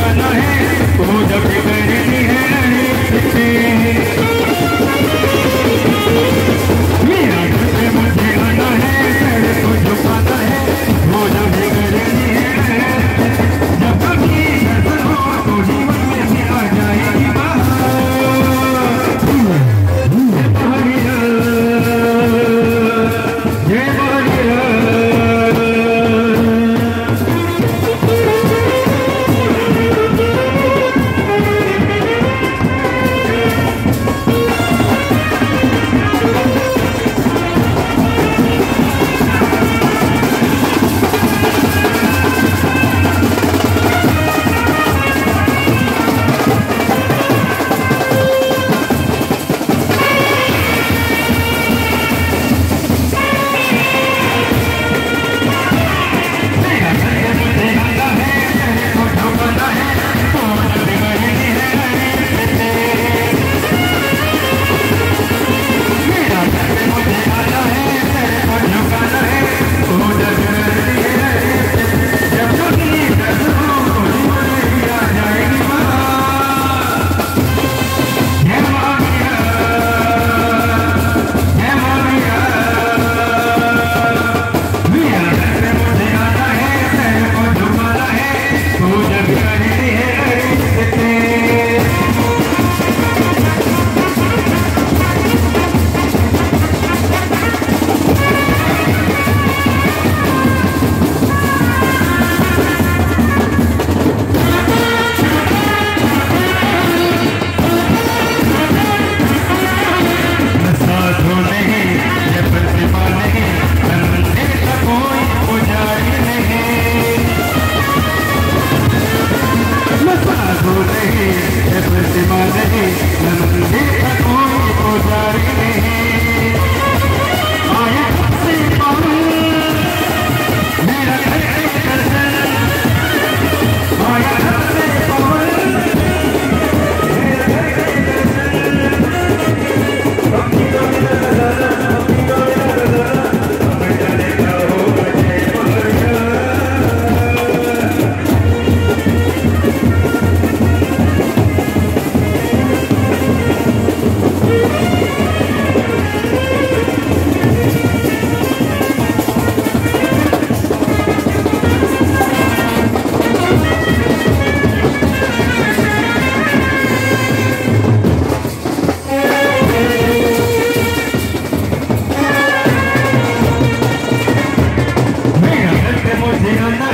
आना है। वो को झुकाना है वो जग करनी है